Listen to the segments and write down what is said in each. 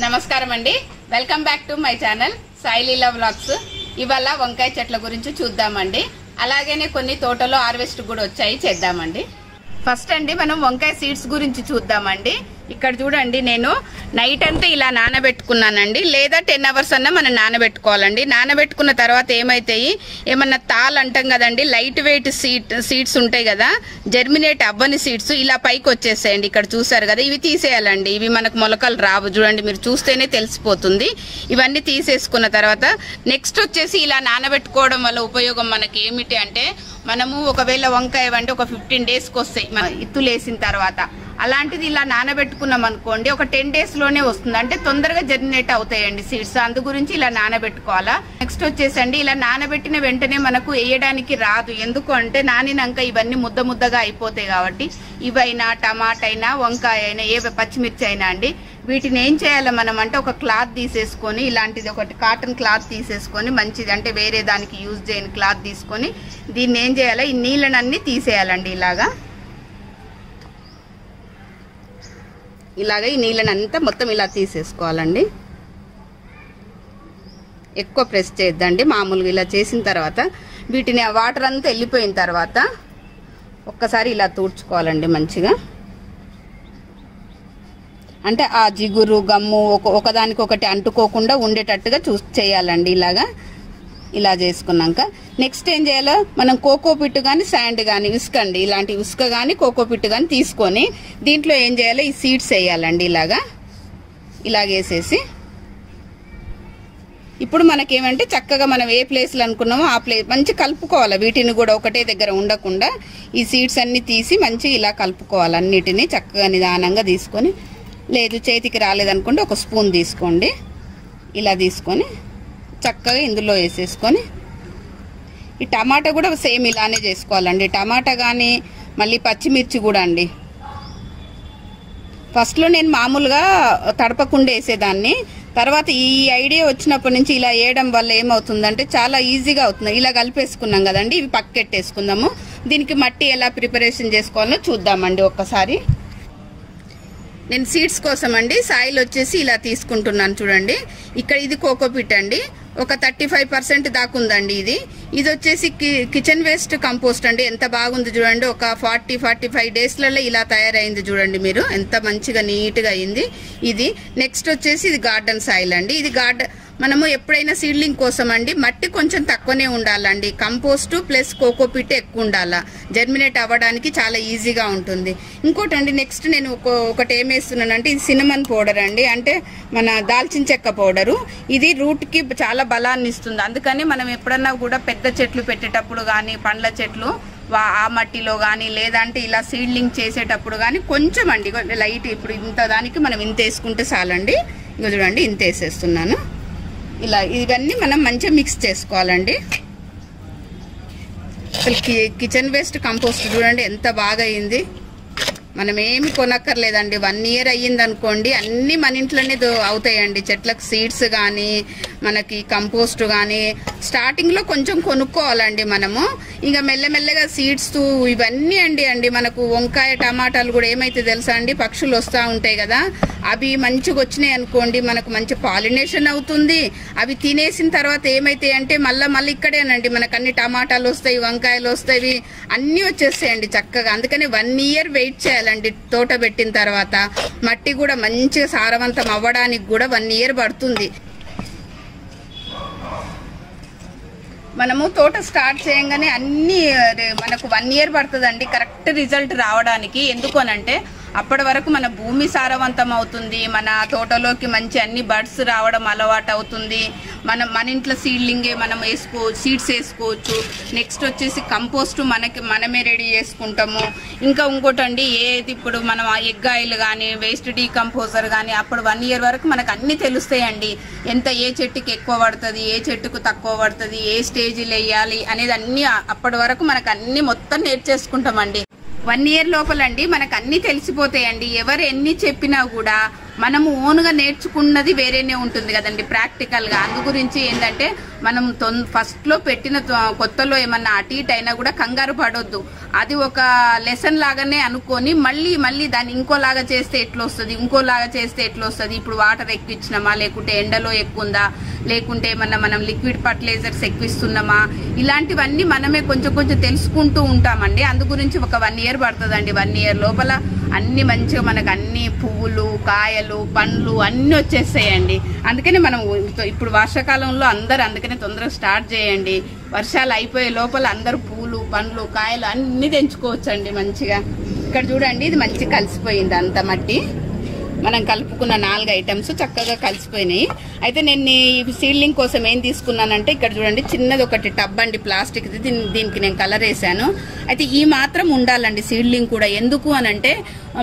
నమస్కారం అండి. Welcome back to my channel Saileela vlogs ఇవాళ వంకాయ చెట్ల గురించి చూద్దామండి. అలాగనే కొన్ని తోటలో హార్వెస్ట్ కూడా వచ్చాయి చేద్దామండి. ఫస్ట్ అండి మనం వంకాయ సీడ్స్ గురించి చూద్దామండి. ఇక్కడ చూడండి నేను నైట్ అంతా ఇలా నానబెట్టుకున్నానండి. లేదా టెన్ అవర్స్ అన్నా మనం నానబెట్టుకోవాలండి. నానబెట్టుకున్న తర్వాత ఏమైతాయి? ఏమన్నా తాల్ అంటాం కదండి లైట్ వెయిట్ సీట్ సీడ్స్ ఉంటాయి కదా జర్మినేట్ అవ్వని సీడ్స్ ఇలా పైకి వచ్చేసాయండి. ఇక్కడ చూసారు కదా ఇవి తీసేయాలండి. ఇవి మనకు మొలకలు రావు. చూడండి మీరు చూస్తేనే తెలిసిపోతుంది. ఇవన్నీ తీసేసుకున్న తర్వాత నెక్స్ట్ వచ్చేసి ఇలా నానబెట్టుకోవడం వల్ల ఉపయోగం మనకి ఏమిటి అంటే మనము ఒకవేళ వంకాయ అంటే ఒక ఫిఫ్టీన్ డేస్కి వస్తాయి. మన తర్వాత. అలాంటిది ఇలా నానబెట్టుకున్నాం అనుకోండి ఒక టెన్ డేస్లోనే వస్తుంది. అంటే తొందరగా జర్మినేట్ అవుతాయండి సీడ్స్. అందు గురించి ఇలా నానబెట్టుకోవాలా? నెక్స్ట్ వచ్చేసండి ఇలా నానబెట్టిన వెంటనే మనకు వేయడానికి రాదు. ఎందుకు అంటే నానినాక ఇవన్నీ ముద్ద ముద్దగా అయిపోతాయి కాబట్టి ఇవైనా టమాటా అయినా వంకాయ అయినా ఏ పచ్చిమిర్చి అయినా అండి వీటిని ఏం చేయాలి మనం అంటే ఒక క్లాత్ తీసేసుకొని ఇలాంటిది ఒకటి కాటన్ క్లాత్ తీసేసుకొని మంచిది అంటే వేరే దానికి యూజ్ చేయని క్లాత్ తీసుకొని దీన్ని ఏం చేయాలి? ఈ నీళ్ళనన్నీ తీసేయాలండి ఇలాగా. ఇలాగ ఈ నీళ్ళని అంతా మొత్తం ఇలా తీసేసుకోవాలండి. ఎక్కువ ప్రెస్ చేయొద్దండి. మామూలుగా ఇలా చేసిన తర్వాత వీటిని ఆ వాటర్ అంతా వెళ్ళిపోయిన తర్వాత ఒక్కసారి ఇలా తూడ్చుకోవాలండి మంచిగా. అంటే ఆ జిగురు గమ్ము ఒక ఒకదానికొకటి అంటుకోకుండా ఉండేటట్టుగా చూ చేయాలండి ఇలాగా. ఇలా చేసుకున్నాక నెక్స్ట్ ఏం చేయాలో మనం కోకో పిట్టు కానీ శాండ్ కానీ ఇసుక అండి. ఇలాంటి ఇసుక కానీ కోకో పిట్టు కానీ తీసుకొని దీంట్లో ఏం చేయాలో ఈ సీడ్స్ వేయాలండి ఇలాగా. ఇలాగేసేసి ఇప్పుడు మనకేమంటే చక్కగా మనం ఏ ప్లేస్లు అనుకున్నామో ఆ ప్లేస్ మంచి కలుపుకోవాలి. వీటిని కూడా ఒకటే దగ్గర ఉండకుండా ఈ సీడ్స్ అన్ని తీసి మంచి ఇలా కలుపుకోవాలి. అన్నిటిని చక్కగా నిదానంగా తీసుకొని లేదు చేతికి రాలేదనుకోండి ఒక స్పూన్ తీసుకోండి. ఇలా తీసుకొని చక్కగా ఇందులో వేసేసుకొని ఈ టమాటా కూడా సేమ్ ఇలానే చేసుకోవాలండి. టమాటా కానీ మళ్ళీ పచ్చిమిర్చి కూడా అండి. ఫస్ట్లో నేను మామూలుగా తడపకుండా వేసేదాన్ని. తర్వాత ఈ ఐడియా వచ్చినప్పటి నుంచి ఇలా వేయడం వల్ల ఏమవుతుందంటే చాలా ఈజీగా అవుతుంది. ఇలా కలిపేసుకున్నాం కదండి ఇవి పక్కెట్టేసుకుందాము దీనికి మట్టి ఎలా ప్రిపరేషన్ చేసుకోవాలో చూద్దామండి ఒక్కసారి. నేను సీడ్స్ కోసం అండి సాయిల్ వచ్చేసి ఇలా తీసుకుంటున్నాను చూడండి. ఇక్కడ ఇది కోకోపిట్ అండి. ఒక థర్టీ ఫైవ్ పర్సెంట్ దాకా ఉందండి ఇది. ఇది వచ్చేసి కి- కిచెన్ వేస్ట్ కంపోస్ట్ అండి. ఎంత బాగుంది చూడండి. ఒక ఫార్టీ ఫార్టీ ఫైవ్ డేస్లలో ఇలా తయారైంది చూడండి మీరు. ఎంత మంచిగా నీట్గా అయింది ఇది. నెక్స్ట్ వచ్చేసి ఇది గార్డెన్ సాయిల్ అండి. ఇది గార్డెన్ మనము ఎప్పుడైనా సీడ్లింగ్ కోసం అండి మట్టి కొంచెం తక్కువనే ఉండాలండి. కంపోస్టు ప్లస్ కోకోపీట్ ఎక్కువ ఉండాలా. జర్మినేట్ అవ్వడానికి చాలా ఈజీగా ఉంటుంది. ఇంకోటి అండి నెక్స్ట్ నేను ఒక- ఒకటి ఏమేస్తున్నానంటే ఇది సినమన్ పౌడర్ అండి. అంటే మన దాల్చిన చెక్క పౌడరు. ఇది రూట్కి చాలా బలాన్ని ఇస్తుంది. అందుకని మనం ఎప్పుడన్నా కూడా పెద్ద చెట్లు పెట్టేటప్పుడు కానీ పండ్ల చెట్లు ఆ మట్టిలో కానీ లేదంటే ఇలా సీడ్లింగ్ చేసేటప్పుడు కానీ కొంచెం అండి లైట్ ఇప్పుడు ఇంత దానికి మనం ఇంత వేసుకుంటే చాలండి. ఇంకా చూడండి ఇంత వేసేస్తున్నాను. ఇలా ఇవన్నీ మనం మంచిగా మిక్స్ చేసుకోవాలండి. అసలు కిచెన్ వేస్ట్ కంపోస్ట్ చూడండి ఎంత బాగా అయింది. మనమేమి కొనక్కర్లేదండి. వన్ ఇయర్ అయ్యింది అనుకోండి అన్ని మన ఇంట్లోనే అవుతాయండి. చెట్లకు సీడ్స్ కానీ మనకి కంపోస్ట్ కానీ స్టార్టింగ్లో కొంచెం కొనుక్కోవాలండి మనము. ఇంకా మెల్లమెల్లగా సీడ్స్ ఇవన్నీ అండి అండి. మనకు వంకాయ టమాటాలు కూడా ఏమైతే తెలుసా అండి? పక్షులు వస్తూ ఉంటాయి కదా. అవి మంచిగా వచ్చినాయి అనుకోండి మనకు మంచి పాలినేషన్ అవుతుంది. అవి తినేసిన తర్వాత ఏమైతాయి అంటే మళ్ళీ మళ్ళీ ఇక్కడేనండి. మనకు అన్ని టమాటాలు వస్తాయి వంకాయలు వస్తాయి అన్నీ వచ్చేస్తాయండి చక్కగా. అందుకని వన్ ఇయర్ వెయిట్ చేయాలండి. తోట పెట్టిన తర్వాత మట్టి కూడా మంచిగా సారవంతం అవ్వడానికి కూడా వన్ ఇయర్ పడుతుంది. మనము తోట స్టార్ట్ చేయగానే అన్ని అదే మనకు వన్ ఇయర్ పడుతుందండి. కరెక్ట్ రిజల్ట్ రావడానికి. ఎందుకు అనంటే అప్పటి వరకు మన భూమి సారవంతం అవుతుంది మన తోటలోకి మంచి అన్ని బర్డ్స్ రావడం అలవాటు అవుతుంది. మనం మన ఇంట్లో సీడ్లింగే మనం వేసుకో సీడ్స్ వేసుకోవచ్చు. నెక్స్ట్ వచ్చేసి కంపోస్ట్ మనకి మనమే రెడీ చేసుకుంటాము. ఇంకా ఇంకోటి అండి ఏది ఇప్పుడు మనం ఆ ఎగ్ ఆయిల్ కానీ వేస్ట్ డీకంపోజర్ కానీ అప్పుడు వన్ ఇయర్ వరకు మనకు అన్నీ తెలుస్తాయండి. ఎంత ఏ చెట్టుకి ఎక్కువ పడుతుంది ఏ చెట్టుకు తక్కువ పడుతుంది ఏ స్టేజీలు వేయాలి అనేది అన్ని అప్పటి వరకు మనకు అన్నీ మొత్తం నేర్చేసుకుంటామండి. వన్ ఇయర్ లోపలండి మనకు అన్ని తెలిసిపోతాయండి. ఎవరు ఎన్ని చెప్పినా కూడా మనము ఓన్గా నేర్చుకున్నది వేరేనే ఉంటుంది కదండి ప్రాక్టికల్గా అందు గురించి ఏంటంటే మనం తొన్ ఫస్ట్లో పెట్టిన కొత్తలో ఏమన్నా అటు ఇటు అయినా కూడా కంగారు పడొద్దు. అది ఒక లెసన్ లాగానే అనుకొని మళ్ళీ మళ్ళీ దాన్ని ఇంకోలాగా చేస్తే ఎట్లా వస్తుంది ఇంకోలాగా చేస్తే ఎట్లా వస్తుంది ఇప్పుడు వాటర్ ఎక్కువ ఇచ్చినామా లేకుంటే ఎండలో ఎక్కువ ఉందా లేకుంటే ఏమన్నా మనం లిక్విడ్ ఫర్టిలైజర్స్ ఎక్కువిస్తున్నామా? ఇలాంటివన్నీ మనమే కొంచెం కొంచెం తెలుసుకుంటూ ఉంటామండి. అందు గురించి ఒక వన్ ఇయర్ పడుతుందండి. వన్ ఇయర్ లోపల అన్ని మంచిగా మనకు అన్ని పువ్వులు కాయలు పండ్లు అన్ని వచ్చేస్తాయండి అందుకని మనం ఇప్పుడు వర్షాకాలంలో అందరు అందుకనే తొందరగా స్టార్ట్ చేయండి. వర్షాలు అయిపోయే లోపల అందరు పూలు పండ్లు కాయలు అన్ని తెంచుకోవచ్చండి మంచిగా. ఇక్కడ చూడండి ఇది మంచిగా కలిసిపోయింది అంత మట్టి. మనం కలుపుకున్న నాలుగు ఐటమ్స్ చక్కగా కలిసిపోయినాయి. అయితే నేను ఈ సీడ్లింగ్ కోసం ఏం తీసుకున్నానంటే ఇక్కడ చూడండి చిన్నది ఒకటి టబ్ అండి ప్లాస్టిక్ దీనికి నేను కలర్ వేసాను అయితే ఈ మాత్రం ఉండాలండి సీడ్లింగ్ కూడా. ఎందుకు అని అంటే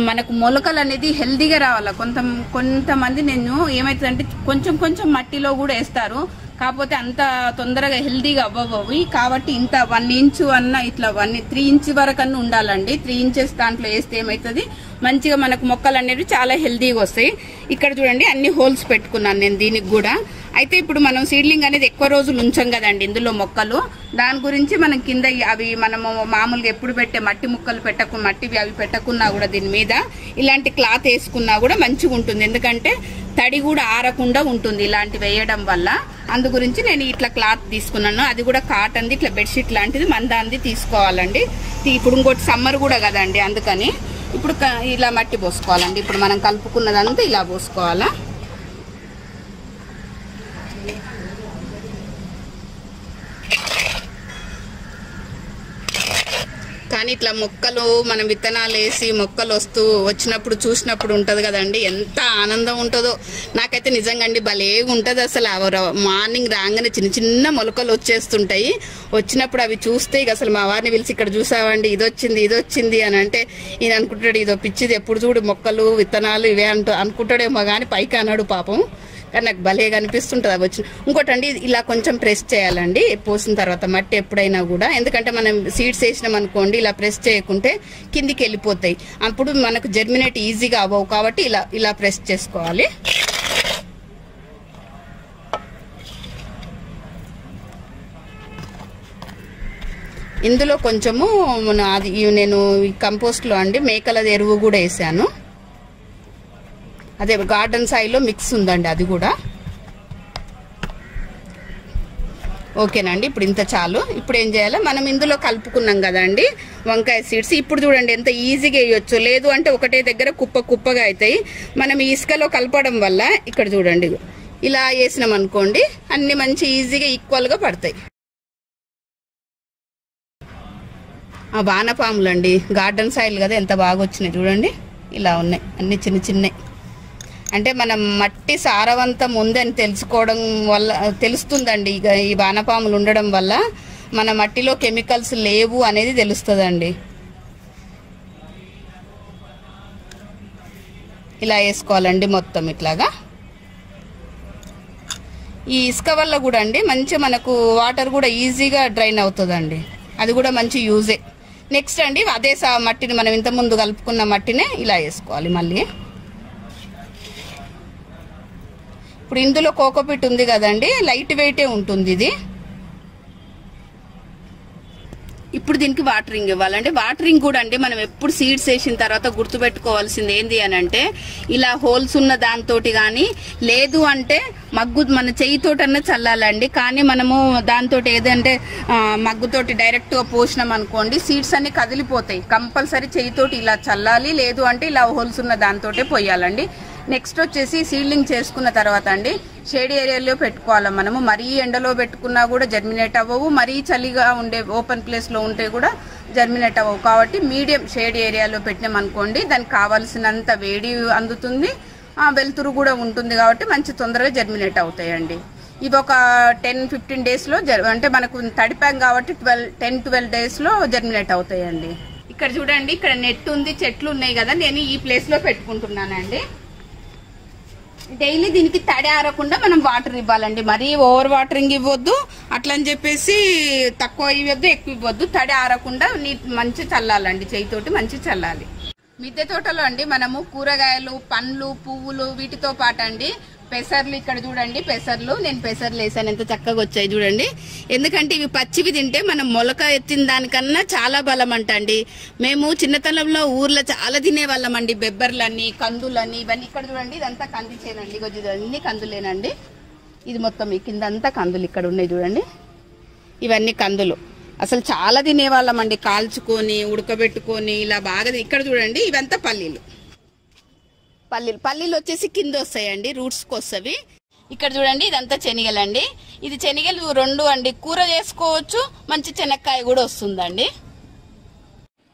మనకు మొలకలు అనేది హెల్దీగా రావాలి? కొంత కొంతమంది నేను ఏమవుతుందంటే కొంచెం కొంచెం మట్టిలో కూడా వేస్తారు. కాకపోతే అంత తొందరగా హెల్దీగా అవ్వవు. కాబట్టి ఇంత వన్ ఇంచు అన్న ఇట్లా వన్ త్రీ ఇంచ్ వరకు అన్న ఉండాలండి. త్రీ ఇంచెస్ దాంట్లో వేస్తే ఏమవుతుంది మంచిగా మనకు మొక్కలు అనేవి చాలా హెల్దీగా వస్తాయి. ఇక్కడ చూడండి అన్ని హోల్స్ పెట్టుకున్నాను నేను దీనికి కూడా. అయితే ఇప్పుడు మనం సీడ్లింగ్ అనేది ఎక్కువ రోజులు ఉంచాం కదండి ఇందులో మొక్కలు. దాని గురించి మనం కింద అవి మనము మామూలుగా ఎప్పుడు పెట్టే మట్టి ముక్కలు పెట్టకు మట్టివి అవి పెట్టకున్నా కూడా దీని మీద ఇలాంటి క్లాత్ వేసుకున్నా కూడా మంచిగా ఉంటుంది ఎందుకంటే తడి కూడా ఆరకుండా ఉంటుంది ఇలాంటివి వేయడం వల్ల. అందు గురించి నేను ఇట్లా క్లాత్ తీసుకున్నాను. అది కూడా కాటన్ది ఇట్లా బెడ్షీట్ లాంటిది మందాంది తీసుకోవాలండి. ఇప్పుడు ఇంకోటి సమ్మర్ కూడా కదండి అందుకని. ఇప్పుడు ఇలా మట్టి పోసుకోవాలండి. ఇప్పుడు మనం కలుపుకున్నదంతా ఇలా పోసుకోవాలా. కానీ ఇట్లా మొక్కలు మనం విత్తనాలు వేసి మొక్కలు వస్తూ వచ్చినప్పుడు చూసినప్పుడు ఉంటుంది కదండి. ఎంత ఆనందం ఉంటుందో. నాకైతే నిజంగా అండి భలే ఉంటుంది అసలు. మార్నింగ్ రాగానే చిన్న చిన్న మొలకలు వచ్చేస్తుంటాయి. వచ్చినప్పుడు అవి చూస్తే ఇక అసలు మా వారిని పిలిచి ఇక్కడ చూసావండి ఇది వచ్చింది ఇది వచ్చింది అని అంటే ఈయన అనుకుంటాడు ఇదో పిచ్చిది ఎప్పుడు చూడు మొక్కలు విత్తనాలు ఇవే అంటూ అనుకుంటాడేమో కానీ పైకి అన్నాడు పాపం. కానీ నాకు భలేగా అనిపిస్తుంటుంది అవి వచ్చిన ఇంకోటి అండి ఇలా కొంచెం ప్రెస్ చేయాలండి. పోసిన తర్వాత మట్టి ఎప్పుడైనా కూడా. ఎందుకంటే మనం సీడ్స్ వేసినాం అనుకోండి ఇలా ప్రెస్ చేయకుంటే కిందికి వెళ్ళిపోతాయి. అప్పుడు మనకు జర్మినేట్ ఈజీగా అవ్వవు కాబట్టి ఇలా ఇలా ప్రెస్ చేసుకోవాలి. ఇందులో కొంచెము అది నేను కంపోస్ట్లో అండి మేకల ఎరువు కూడా వేసాను. అదే గార్డెన్ సాయిలో మిక్స్ ఉందండి అది కూడా. ఓకేనండి ఇప్పుడు ఇంత చాలు. ఇప్పుడు ఏం చేయాలి? మనం ఇందులో కలుపుకున్నాం కదండి వంకాయ సీడ్స్ ఇప్పుడు చూడండి ఎంత ఈజీగా వేయొచ్చు. లేదు అంటే ఒకటే దగ్గర కుప్ప కుప్పగా అవుతాయి మనం ఇసుకలో కలపడం వల్ల ఇక్కడ చూడండి ఇలా వేసినాం అనుకోండి అన్ని మంచి ఈజీగా ఈక్వల్గా పడతాయి. ఆ వానపాములు అండి గార్డెన్ సాయిల్ కదా ఎంత బాగా వచ్చినాయి చూడండి. ఇలా ఉన్నాయి అన్ని చిన్న చిన్నవి అంటే మనం మట్టి సారవంతం ఉందని తెలుసుకోవడం వల్ల తెలుస్తుందండి. ఇక ఈ వానపాములు ఉండడం వల్ల మన మట్టిలో కెమికల్స్ లేవు అనేది తెలుస్తుందండి. ఇలా వేసుకోవాలండి మొత్తం ఇట్లాగా. ఈ ఇసుక వల్ల కూడా అండి మంచి మనకు వాటర్ కూడా ఈజీగా డ్రైన్ అవుతుందండి. అది కూడా మంచి యూజే. నెక్స్ట్ అండి అదే సా మట్టిని మనం ఇంతకుముందు కలుపుకున్న మట్టినే ఇలా వేసుకోవాలి మళ్ళీ. ఇప్పుడు ఇందులో కోకోపిట్ ఉంది కదండి లైట్ వెయిటే ఉంటుంది ఇది. ఇప్పుడు దీనికి వాటరింగ్ ఇవ్వాలండి. వాటరింగ్ కూడా అండి మనం ఎప్పుడు సీడ్స్ వేసిన తర్వాత గుర్తుపెట్టుకోవాల్సింది ఏంది అని అంటే ఇలా హోల్స్ ఉన్న దాంతోటి కానీ లేదు అంటే మగ్గు మన చెయ్యితోటన్నా చల్లాలండి. కానీ మనము దాంతో ఏదంటే మగ్గుతోటి డైరెక్ట్గా పోసినాం అనుకోండి సీడ్స్ అన్ని కదిలిపోతాయి. కంపల్సరీ చెయ్యితోటి ఇలా చల్లాలి లేదు అంటే ఇలా హోల్స్ ఉన్న దాంతోటే పోయాలండి. నెక్స్ట్ వచ్చేసి సీడ్లింగ్ చేసుకున్న తర్వాత అండి షేడ్ ఏరియాలో పెట్టుకోవాలి మనము? మరీ ఎండలో పెట్టుకున్నా కూడా జర్మినేట్ అవ్వవు మరీ చలిగా ఉండే ఓపెన్ ప్లేస్లో ఉంటే కూడా జర్మినేట్ అవ్వవు. కాబట్టి మీడియం షేడ్ ఏరియాలో పెట్టినామనుకోండి దానికి కావాల్సినంత వేడి అందుతుంది ఆ, వెలుతురు కూడా ఉంటుంది కాబట్టి మంచి తొందరగా జర్మినేట్ అవుతాయండి. ఇవి ఒక టెన్ ఫిఫ్టీన్ డేస్లో జర్ అంటే మనకు తడిపాం కాబట్టి ట్వెల్వ్ టెన్ ట్వెల్వ్ డేస్లో జర్మినేట్ అవుతాయండి. ఇక్కడ చూడండి ఇక్కడ నెట్ ఉంది చెట్లు ఉన్నాయి కదా నేను ఈ ప్లేస్లో పెట్టుకుంటున్నానండి. డైలీ దీనికి తడి ఆరకుండా మనం వాటర్ ఇవ్వాలండి. మరీ ఓవర్ వాటరింగ్ ఇవ్వద్దు. అట్లా అని చెప్పేసి తక్కువ ఇవ్వద్దు ఎక్కువ ఇవ్వద్దు. తడి ఆరకుండా నీట్ మంచి చల్లాలండి. చేయితోటి మంచి చల్లాలి. మిద్దె తోటలో అండి మనము కూరగాయలు పండ్లు పువ్వులు వీటితో పాటు అండి పెసర్లు ఇక్కడ చూడండి పెసర్లు. నేను పెసర్లు వేసాను ఎంత చక్కగా వచ్చాయి చూడండి. ఎందుకంటే ఇవి పచ్చివి తింటే మనం మొలక ఎత్తిన దానికన్నా చాలా బలం అంట అండి మేము చిన్నతనంలో ఊర్లో చాలా తినేవాళ్ళం అండి బెబ్బర్లని కందులని ఇవన్నీ ఇక్కడ చూడండి ఇదంతా కంది చేయనండి ఇగో అన్ని కందులేనండి. ఇది మొత్తం ఈ కిందంతా కందులు ఇక్కడ ఉన్నాయి చూడండి. ఇవన్నీ కందులు. అసలు చాలా తినేవాళ్ళం అండి కాల్చుకొని ఉడకబెట్టుకొని ఇలా బాగా ఇక్కడ చూడండి ఇవంతా పల్లీలు. పల్లీలు. పల్లీలు వచ్చేసి కింద వస్తాయండి రూట్స్కి వస్తవి. ఇక్కడ చూడండి ఇదంతా శనగలండి. ఇది శనగలు రెండు అండి. కూర చేసుకోవచ్చు మంచి శనక్కాయ కూడా వస్తుందండి.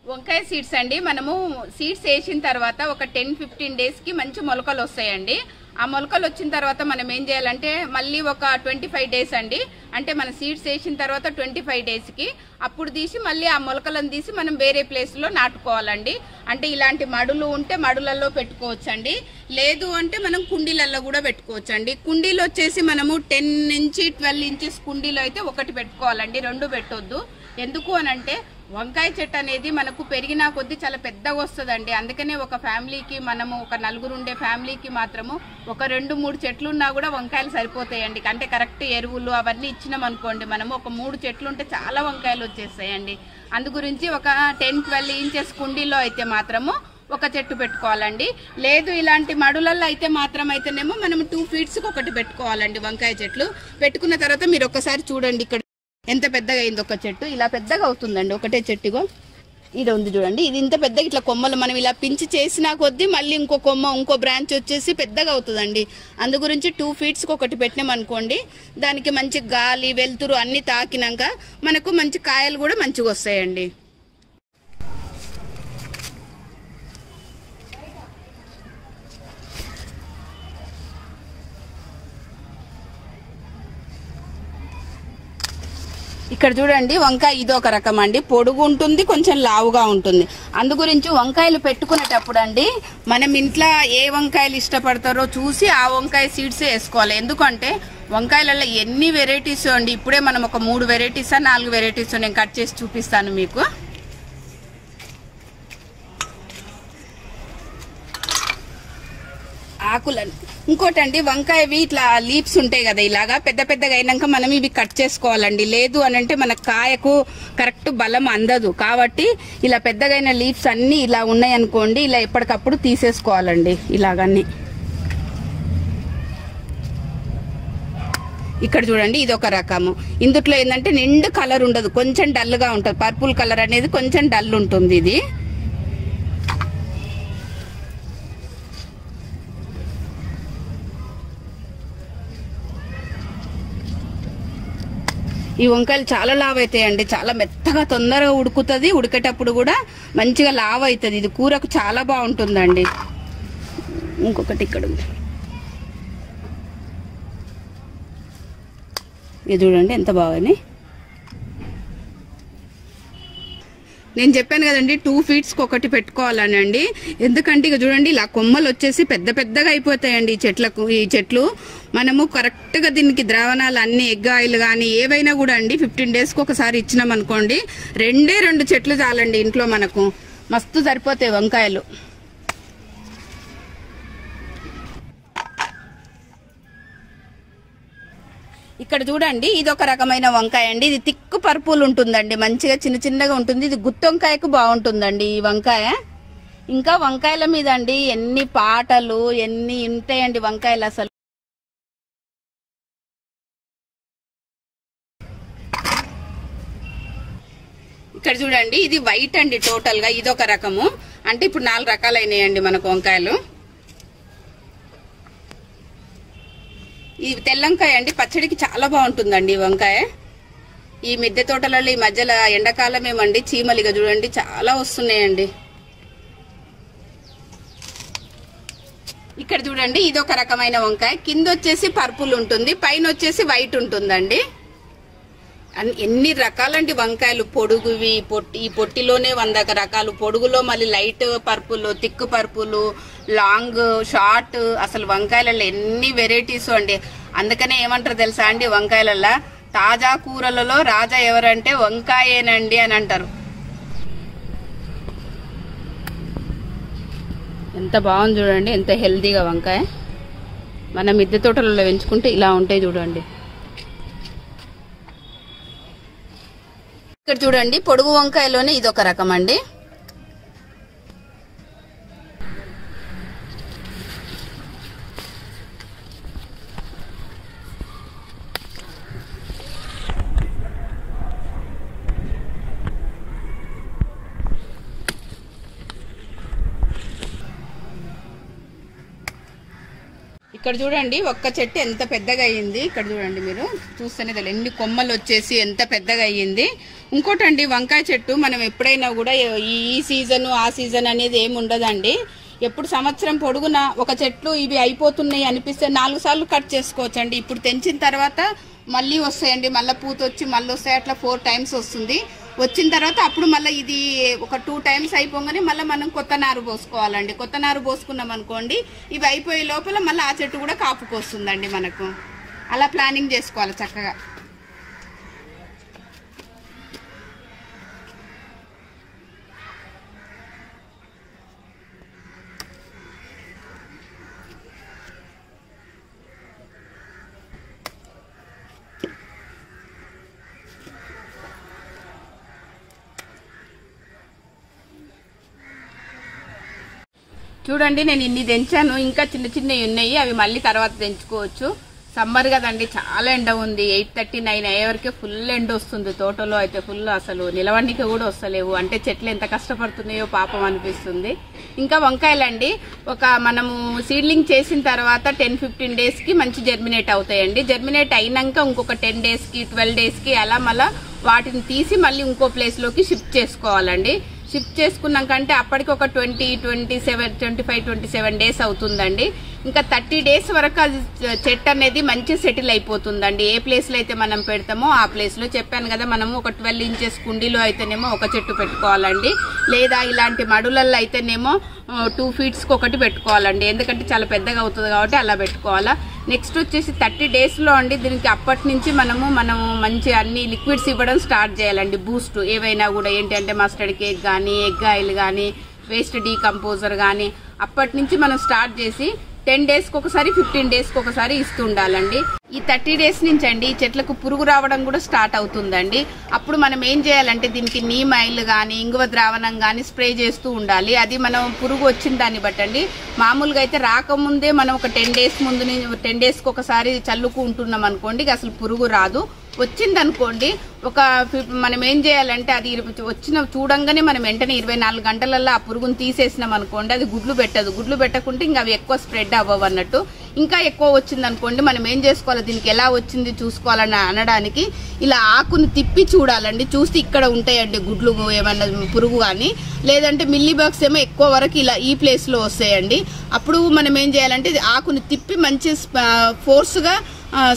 వంకాయ సీడ్స్ అండి. మనము సీడ్స్ వేసిన తర్వాత ఒక టెన్ ఫిఫ్టీన్ డేస్కి మంచి మొలకలు వస్తాయండి. ఆ మొలకలు వచ్చిన తర్వాత మనం ఏం చేయాలంటే మళ్ళీ ఒక ట్వంటీ ఫైవ్ డేస్ అండి. అంటే మన సీడ్స్ వేసిన తర్వాత ట్వంటీ ఫైవ్ డేస్కి అప్పుడు తీసి మళ్ళీ ఆ మొలకలను తీసి మనం వేరే ప్లేస్లో నాటుకోవాలండి. అంటే ఇలాంటి మడులు ఉంటే మడులలో పెట్టుకోవచ్చండి. లేదు అంటే మనం కుండీలలో కూడా పెట్టుకోవచ్చండి. కుండీలు వచ్చేసి మనము టెన్ నుంచి ట్వెల్వ్ ఇంచెస్ కుండీలో అయితే ఒకటి పెట్టుకోవాలండి. రెండు పెట్టొద్దు. ఎందుకు అనంటే వంకాయ చెట్టు అనేది మనకు పెరిగిన కొద్దీ చాలా పెద్దగా వస్తుందండి. అందుకనే ఒక ఫ్యామిలీకి మనము ఒక నలుగురు ఉండే ఫ్యామిలీకి మాత్రము ఒక రెండు మూడు చెట్లు ఉన్నా కూడా వంకాయలు సరిపోతాయండి. అంటే కరెక్ట్ ఎరువులు అవన్నీ ఇచ్చినాం అనుకోండి మనము ఒక మూడు చెట్లు ఉంటే చాలా వంకాయలు వచ్చేస్తాయండి. అందు గురించి ఒక టెన్ ట్వెల్వ్ ఇంచెస్ కుండీలో అయితే మాత్రము ఒక చెట్టు పెట్టుకోవాలండి. లేదు ఇలాంటి మడులలో అయితే మాత్రం అయితేనేమో మనం టూ ఫీట్స్కి ఒకటి పెట్టుకోవాలండి వంకాయ చెట్లు. పెట్టుకున్న తర్వాత మీరు ఒకసారి చూడండి ఇక్కడ ఎంత పెద్దగా అయింది ఒక చెట్టు? ఇలా పెద్దగా అవుతుందండి ఒకటే చెట్టుగో. ఇది ఉంది చూడండి ఇది ఇంత పెద్దగా ఇట్లా కొమ్మలు మనం ఇలా పించి చేసినా కొద్దీ మళ్ళీ ఇంకో కొమ్మ ఇంకో బ్రాంచ్ వచ్చేసి పెద్దగా అవుతుందండి. అందు గురించి టూ ఫీట్స్కి ఒకటి పెట్టినాం అనుకోండి దానికి మంచి గాలి వెలుతురు అన్నీ తాకినాక మనకు మంచి కాయలు కూడా మంచిగా వస్తాయండి. ఇక్కడ చూడండి వంకాయ ఇది ఒక రకం అండి. పొడుగు ఉంటుంది కొంచెం లావుగా ఉంటుంది. అందు గురించి వంకాయలు పెట్టుకునేటప్పుడు అండి మనం ఇంట్లో ఏ వంకాయలు ఇష్టపడతారో చూసి ఆ వంకాయ సీడ్స్ వేసుకోవాలి. ఎందుకంటే వంకాయలలో ఎన్ని వెరైటీస్ అండి ఇప్పుడే మనం ఒక మూడు వెరైటీస్ నాలుగు వెరైటీస్ నేను కట్ చేసి చూపిస్తాను మీకు. ఆకులని. ఇంకోటండి వంకాయవి ఇట్లా లీప్స్ ఉంటాయి కదా ఇలాగా పెద్ద పెద్దగా అయినాక మనం ఇవి కట్ చేసుకోవాలండి. లేదు అని అంటే మన కాయకు కరెక్ట్ బలం అందదు. కాబట్టి ఇలా పెద్దగైన లీప్స్ అన్ని ఇలా ఉన్నాయి అనుకోండి ఇలా ఎప్పటికప్పుడు తీసేసుకోవాలండి ఇలాగన్ని. ఇక్కడ చూడండి ఇది ఒక రకము. ఇందుట్లో ఏంటంటే నిండు కలర్ ఉండదు. కొంచెం డల్గా ఉంటుంది. పర్పుల్ కలర్ అనేది కొంచెం డల్ ఉంటుంది ఇది. ఈ వంకాయలు చాలా లావ్ అవుతాయండి చాలా మెత్తగా తొందరగా ఉడుకుతుంది. ఉడికేటప్పుడు కూడా మంచిగా లావ్ అవుతుంది ఇది కూరకు చాలా బాగుంటుందండి. ఇంకొకటి ఇక్కడ ఉంది. ఇది చూడండి ఎంత బాగున్నాయి నేను చెప్పాను కదండి టూ ఫీట్స్కి ఒకటి పెట్టుకోవాలని అండి ఎందుకంటే ఇక చూడండి ఇలా కొమ్మలు వచ్చేసి పెద్ద పెద్దగా అయిపోతాయండి ఈ చెట్లకు ఈ చెట్లు. మనము కరెక్ట్గా దీనికి ద్రావణాలు అన్ని ఎగ్ ఆయిల్ కానీ ఏవైనా కూడా అండి ఫిఫ్టీన్ డేస్కి ఒకసారి ఇచ్చినాం అనుకోండి రెండే రెండు చెట్లు చాలండి ఇంట్లో మనకు. మస్తు సరిపోతాయి వంకాయలు. ఇక్కడ చూడండి ఇది ఒక రకమైన వంకాయ అండి. ఇది తిక్కు పర్పుల్ ఉంటుందండి. మంచిగా చిన్న చిన్నగా ఉంటుంది. ఇది గుత్తి వంకాయకు బాగుంటుందండి ఈ వంకాయ. ఇంకా వంకాయల మీద అండి ఎన్ని పాటలు ఎన్ని ఉంటాయండి వంకాయలు అసలు. ఇక్కడ చూడండి ఇది వైట్ అండి టోటల్గా ఇది ఒక రకము. అంటే ఇప్పుడు నాలుగు రకాలైనాయండి మనకు వంకాయలు. ఈ తెల్లంకాయ అండి పచ్చడికి చాలా బాగుంటుందండి ఈ వంకాయ. ఈ మిద్దె తోటలలో ఈ మధ్యలో ఎండాకాలమేమండి చీమలిగా చూడండి చాలా వస్తున్నాయండి. ఇక్కడ చూడండి ఇది ఒక రకమైన వంకాయ. కింద వచ్చేసి పర్పుల్ ఉంటుంది పైన వచ్చేసి వైట్ ఉంటుందండి. ఎన్ని రకాలండి వంకాయలు? పొడుగువి పొట్టి ఈ పొట్టిలోనే వంద రకాలు. పొడుగులో మళ్ళీ లైట్ పర్పులు థిక్ పర్పులు లాంగ్ షార్ట్. అసలు వంకాయలలో ఎన్ని వెరైటీస్ అండి. అందుకనే ఏమంటారు తెలుసా అండి వంకాయలలో తాజా కూరలలో రాజా ఎవరంటే వంకాయేనండి అని అంటారు. ఎంత బాగుంది చూడండి. ఎంత హెల్దీగా వంకాయ. మన మిద్దె తోటలలో పెంచుకుంటే ఇలా ఉంటాయి చూడండి. ఇక్కడ చూడండి పొడుగు వంకాయలోనే ఇది ఒక రకం అండి ఇక్కడ చూడండి ఒక్క చెట్టు ఎంత పెద్దగా అయ్యింది ఇక్కడ చూడండి మీరు చూస్తేనే తెలియదు ఎన్ని కొమ్మలు వచ్చేసి ఎంత పెద్దగా అయ్యింది. ఇంకోటండి వంకాయ చెట్టు మనం ఎప్పుడైనా కూడా ఈ సీజన్ ఆ సీజన్ అనేది ఏమి ఉండదండి. ఎప్పుడు సంవత్సరం పొడుగున ఒక చెట్లు ఇవి అయిపోతున్నాయి అనిపిస్తే నాలుగు సార్లు కట్ చేసుకోవచ్చండి. ఇప్పుడు తెంచిన తర్వాత మళ్ళీ వస్తాయండి. మళ్ళీ పూత వచ్చి మళ్ళీ వస్తాయి. అట్లా ఫోర్ టైమ్స్ వస్తుంది. వచ్చిన తర్వాత అప్పుడు మళ్ళీ ఇది ఒక టూ టైమ్స్ అయిపోగానే మళ్ళీ మనం కొత్త నారు పోసుకోవాలండి. కొత్త నారు పోసుకున్నాం అనుకోండి ఇవి అయిపోయే లోపల మళ్ళీ ఆ చెట్టు కూడా కాపుకొస్తుందండి మనకు. అలా ప్లానింగ్ చేసుకోవాలి చక్కగా. చూడండి నేను ఇన్ని తెంచాను. ఇంకా చిన్న చిన్నవి ఉన్నాయి. అవి మళ్ళీ తర్వాత తెంచుకోవచ్చు. సమ్మర్ కదండి చాలా ఎండ ఉంది. ఎయిట్ థర్టీ నైన్ అయ్యే వరకే ఫుల్ ఎండ వస్తుంది. తోటలో అయితే ఫుల్ అసలు నిలవండికి కూడా వస్తలేవు. అంటే చెట్లు ఎంత కష్టపడుతున్నాయో పాపం అనిపిస్తుంది. ఇంకా వంకాయలండి. ఒక మనము సీడ్లింగ్ చేసిన తర్వాత టెన్ ఫిఫ్టీన్ డేస్కి మంచి జర్మినేట్ అవుతాయండి. జర్మినేట్ అయినాక ఇంకొక టెన్ డేస్కి ట్వెల్వ్ డేస్కి అలా మళ్ళీ వాటిని తీసి మళ్ళీ ఇంకో ప్లేస్లోకి షిఫ్ట్ చేసుకోవాలండి. షిఫ్ట్ చేసుకున్నాకంటే అప్పటికి ఒక twenty twenty seven twenty five twenty seven days అవుతుందండి. ఇంకా థర్టీ డేస్ వరకు అది చెట్టు అనేది మంచి సెటిల్ అయిపోతుందండి. ఏ ప్లేస్లో అయితే మనం పెడతామో ఆ ప్లేస్లో చెప్పాను కదా మనము ఒక ట్వెల్వ్ ఇంచెస్ కుండీలో అయితేనేమో ఒక చెట్టు పెట్టుకోవాలండి. లేదా ఇలాంటి మడులల్లో అయితేనేమో టూ ఫీట్స్కి ఒకటి పెట్టుకోవాలండి. ఎందుకంటే చాలా పెద్దగా అవుతుంది కాబట్టి అలా పెట్టుకోవాలా. నెక్స్ట్ వచ్చేసి థర్టీ డేస్లో అండి దీనికి అప్పటి నుంచి మనము మనము మంచి అన్ని లిక్విడ్స్ ఇవ్వడం స్టార్ట్ చేయాలండి. బూస్ట్ ఏవైనా కూడా ఏంటి అంటే మస్టర్డ్ కేక్ కానీ ఎగ్ ఆయిల్ కానీ వేస్ట్ డీకంపోజర్ కానీ అప్పటి నుంచి మనం స్టార్ట్ చేసి టెన్ డేస్కి ఒకసారి ఫిఫ్టీన్ డేస్కి ఒకసారి ఇస్తూ ఉండాలండి. ఈ థర్టీ డేస్ నుంచి అండి ఈ చెట్లకు పురుగు రావడం కూడా స్టార్ట్ అవుతుందండి. అప్పుడు మనం ఏం చేయాలంటే దీనికి నీమ్ ఆయిల్ కానీ ఇంగువ ద్రావణం కానీ స్ప్రే చేస్తూ ఉండాలి. అది మనం పురుగు వచ్చిన దాన్ని బట్టండి మామూలుగా అయితే రాకముందే మనం ఒక టెన్ డేస్ ముందు టెన్ డేస్కి ఒకసారి చల్లుకు ఉంటున్నాం అనుకోండి అసలు పురుగు రాదు. వచ్చిందనుకోండి ఒక మనం ఏం చేయాలంటే అది వచ్చిన చూడంగానే మనం వెంటనే ఇరవై నాలుగు గంటలలో ఆ పురుగును తీసేసినాం అనుకోండి అది గుడ్లు పెట్టదు. గుడ్లు పెట్టకుంటే ఇంకా అవి ఎక్కువ స్ప్రెడ్ అవ్వవు అన్నట్టు ఇంకా ఎక్కువ వచ్చింది అనుకోండి మనం ఏం చేసుకోవాలి? దీనికి ఎలా వచ్చింది చూసుకోవాలని అనడానికి ఇలా ఆకును తిప్పి చూడాలండి. చూస్తే ఇక్కడ ఉంటాయండి గుడ్లు ఏమన్నా పురుగు కానీ లేదంటే మిల్లీ బాక్స్ ఏమో ఎక్కువ వరకు ఇలా ఈ ప్లేస్లో వస్తాయండి. అప్పుడు మనం ఏం చేయాలంటే ఆకును తిప్పి మంచి ఫోర్స్గా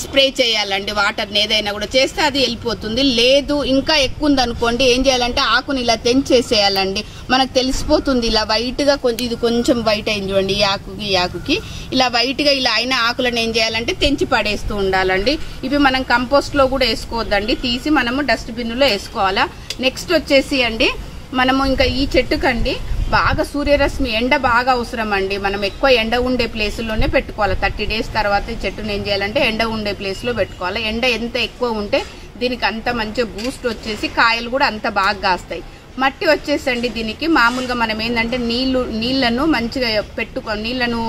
స్ప్రే చేయాలండి వాటర్ని ఏదైనా కూడా చేస్తే అది వెళ్ళిపోతుంది. లేదు ఇంకా ఎక్కువ ఉందనుకోండి ఏం చేయాలంటే ఆకుని ఇలా తెంచేసేయాలండి. మనకు తెలిసిపోతుంది ఇలా వైట్గా కొంచెం ఇది కొంచెం వైట్ అయింది చూడండి ఈ ఆకుకి ఈ ఆకుకి. ఇలా వైట్గా ఇలా అయిన ఆకులను ఏం చేయాలంటే తెంచి పడేస్తూ ఉండాలండి. ఇవి మనం కంపోస్ట్లో కూడా వేసుకోవద్దండి తీసి మనము డస్ట్బిన్లో వేసుకోవాలా. నెక్స్ట్ వచ్చేసి అండి మనము ఇంకా ఈ చెట్టుకండి బాగా సూర్యరశ్మి ఎండ బాగా అవసరం అండి మనం ఎక్కువ ఎండ ఉండే ప్లేసుల్లోనే పెట్టుకోవాలి. థర్టీ డేస్ తర్వాత చెట్టును ఏం చేయాలంటే ఎండ ఉండే ప్లేస్లో పెట్టుకోవాలి. ఎండ ఎంత ఎక్కువ ఉంటే దీనికి అంత మంచి బూస్ట్ వచ్చేసి కాయలు కూడా అంత బాగా కాస్తాయి. మట్టి వచ్చేసండి దీనికి. మామూలుగా మనం ఏంటంటే నీళ్ళు నీళ్ళను మంచిగా పెట్టుకో నీళ్ళను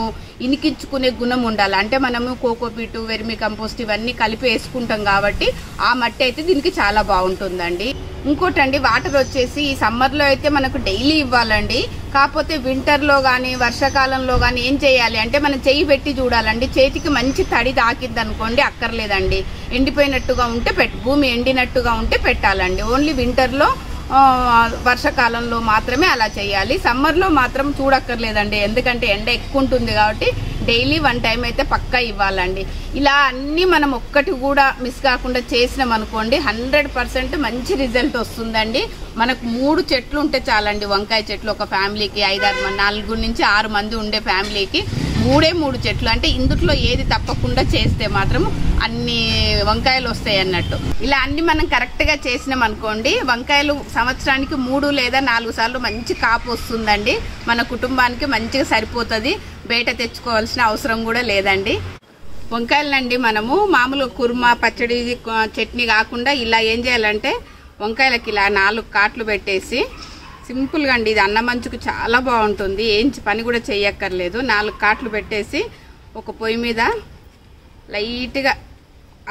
ఇనికించుకునే గుణం ఉండాలి. అంటే మనము కోకోపీట్ వెర్మి కంపోస్ట్ ఇవన్నీ కలిపి వేసుకుంటాం కాబట్టి ఆ మట్టి అయితే దీనికి చాలా బాగుంటుందండి. ఇంకోటండి వాటర్ వచ్చేసి ఈ సమ్మర్లో అయితే మనకు డైలీ ఇవ్వాలండి. కాకపోతే వింటర్లో కానీ వర్షాకాలంలో కానీ ఏం చేయాలి అంటే మనం చేయి పెట్టి చూడాలండి. చేతికి మంచి తడి తాకింది అనుకోండి అక్కర్లేదండి. ఎండిపోయినట్టుగా ఉంటే పెట్ భూమి ఎండినట్టుగా ఉంటే పెట్టాలండి. ఓన్లీ వింటర్లో వర్షాకాలంలో మాత్రమే అలా చేయాలి. సమ్మర్లో మాత్రం చూడక్కర్లేదండి. ఎందుకంటే ఎండ ఎక్కువ ఉంటుంది కాబట్టి డైలీ వన్ టైం అయితే పక్కా ఇవ్వాలండి. ఇలా అన్ని మనం ఒక్కటి కూడా మిస్ కాకుండా చేసినాం అనుకోండి హండ్రెడ్ పర్సెంట్ మంచి రిజల్ట్ వస్తుందండి. మనకు మూడు చెట్లు ఉంటే చాలండి. వంకాయ చెట్లు ఒక ఫ్యామిలీకి ఐదారు నాలుగు నుంచి ఆరు మంది ఉండే ఫ్యామిలీకి. మూడే మూడు చెట్లు. అంటే ఇందుట్లో ఏది తప్పకుండా చేస్తే మాత్రం అన్ని వంకాయలు వస్తాయి అన్నట్టు. ఇలా అన్ని మనం కరెక్ట్గా చేసినాం అనుకోండి వంకాయలు సంవత్సరానికి మూడు లేదా నాలుగు సార్లు మంచి కాపు వస్తుందండి. మన కుటుంబానికి మంచిగా సరిపోతుంది. బయట తెచ్చుకోవాల్సిన అవసరం కూడా లేదండి. వంకాయలనండి మనము మామూలు కుర్మా పచ్చడి చట్నీ కాకుండా ఇలా ఏం చేయాలంటే వంకాయలకి ఇలా నాలుగు కాట్లు పెట్టేసి సింపుల్గా అండి. ఇది అన్నం మంచుకు చాలా బాగుంటుంది. ఏం పని కూడా చేయక్కర్లేదు. నాలుగు కాట్లు పెట్టేసి ఒక పొయ్యి మీద లైట్గా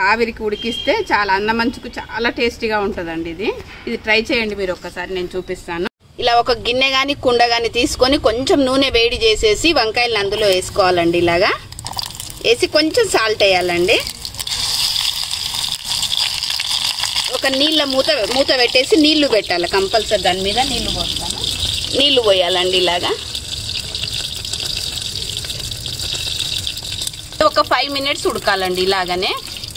ఆవిరికి ఉడికిస్తే చాలా అన్నం మంచుకు చాలా టేస్టీగా ఉంటుందండి ఇది. ఇది ట్రై చేయండి మీరు ఒక్కసారి నేను చూపిస్తాను. ఇలా ఒక గిన్నె కానీ కుండ కానీ తీసుకొని కొంచెం నూనె వేడి చేసేసి వంకాయలను అందులో వేసుకోవాలండి ఇలాగా. వేసి కొంచెం సాల్ట్ వేయాలండి. ఒక నీళ్ళ మూత మూత పెట్టేసి నీళ్ళు పెట్టాలి కంపల్సరీ దాని మీద నీళ్ళు పోస్తాను. నీళ్ళు పోయాలండి ఇలాగా. ఒక ఫైవ్ మినిట్స్ ఉడకాలండి ఇలాగనే.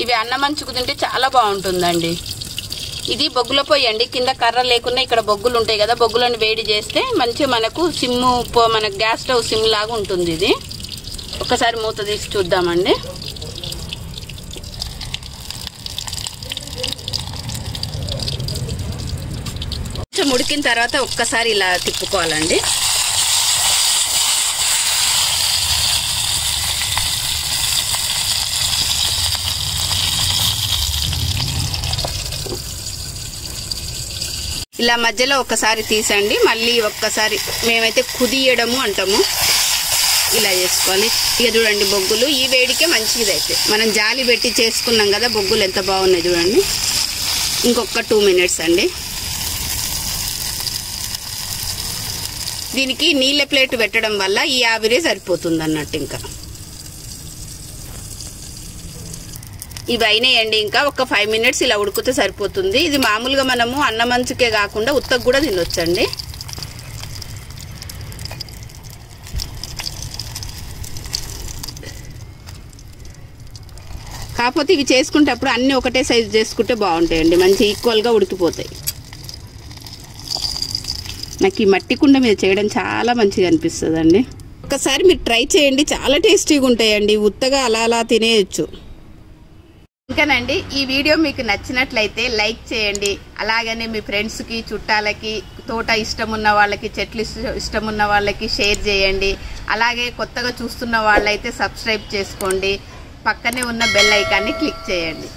ఇవి అన్నం మంచుకు తింటే చాలా బాగుంటుందండి. ఇది బొగ్గుల పోయండి కింద కర్ర లేకుండా ఇక్కడ బొగ్గులు ఉంటాయి కదా బొగ్గులను వేడి చేస్తే మంచిగా మనకు సిమ్ము మన గ్యాస్ స్టవ్ సిమ్ లాగా ఉంటుంది ఇది. ఒకసారి మూత తీసి చూద్దామండి. కొంచెం ఉడికిన తర్వాత ఒక్కసారి ఇలా తిప్పుకోవాలండి. ఇలా మధ్యలో ఒక్కసారి తీసండి. మళ్ళీ ఒక్కసారి మేమైతే కుదియడము అంటాము. ఇలా చేసుకోవాలి. ఇక చూడండి బొగ్గులు. ఈ వేడికే మంచిది అయితే మనం జాలి పెట్టి చేసుకున్నాం కదా బొగ్గులు ఎంత బాగున్నాయి చూడండి. ఇంకొక టూ మినిట్స్ అండి. దీనికి నీళ్ళ ప్లేట్ పెట్టడం వల్ల ఈ ఆవిరే సరిపోతుంది అన్నట్టు ఇంకా. ఇవి అయినాయండి ఇంకా. ఒక ఫైవ్ మినిట్స్ ఇలా ఉడికితే సరిపోతుంది. ఇది మామూలుగా మనము అన్న మంచుకే కాకుండా ఉత్తకు కూడా తినొచ్చండి. కాకపోతే ఇవి చేసుకునేటప్పుడు అన్నీ ఒకటే సైజు చేసుకుంటే బాగుంటాయండి. మంచి ఈక్వల్గా ఉడికిపోతాయి. నాకు ఈ మట్టి కుండ మీద చేయడం చాలా మంచిగా అనిపిస్తుందండి. ఒకసారి మీరు ట్రై చేయండి చాలా టేస్టీగా ఉంటాయండి. ఉత్తగా అలా అలా తినేయచ్చు. ఇంకానండి ఈ వీడియో మీకు నచ్చినట్లయితే లైక్ చేయండి. అలాగనే మీ ఫ్రెండ్స్కి చుట్టాలకి తోట ఇష్టం ఉన్న వాళ్ళకి చెట్లు ఇష్ట- ఇష్టం ఉన్న వాళ్ళకి షేర్ చేయండి. అలాగే కొత్తగా చూస్తున్న వాళ్ళైతే సబ్స్క్రైబ్ చేసుకోండి. పక్కనే ఉన్న బెల్ ఐకాన్ని క్లిక్ చేయండి.